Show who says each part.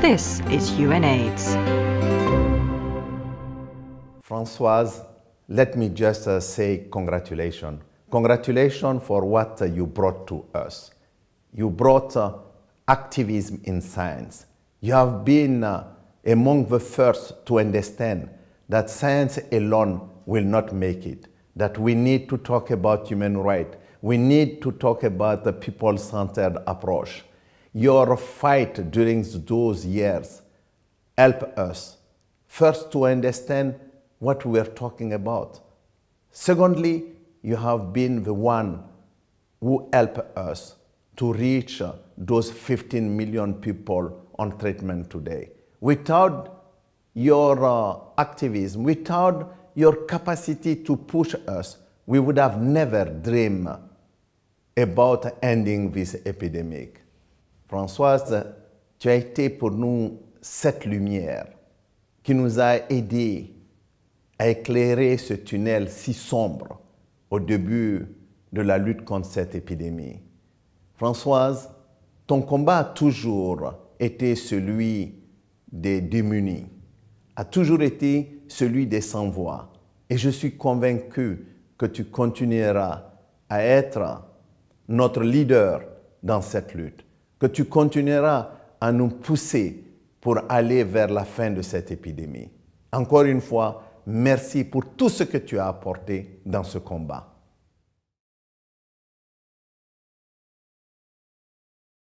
Speaker 1: This is UNAIDS.
Speaker 2: Françoise, let me just uh, say congratulations. Congratulations for what uh, you brought to us. You brought uh, activism in science. You have been uh, among the first to understand that science alone will not make it, that we need to talk about human rights. We need to talk about the people-centered approach. Your fight during those years helped us, first to understand what we are talking about. Secondly, you have been the one who helped us to reach uh, those 15 million people on treatment today. Without your uh, activism, without your capacity to push us, we would have never dreamed about ending this epidemic. Françoise, tu as été pour nous cette lumière qui nous a aidés à éclairer ce tunnel si sombre au début de la lutte contre cette épidémie. Françoise, ton combat a toujours été celui des démunis, a toujours été celui des sans-voix. Et je suis convaincu que tu continueras à être notre leader dans cette lutte, que tu continueras à nous pousser pour aller vers la fin de cette épidémie. Encore une fois, merci pour tout ce que tu as apporté dans ce combat.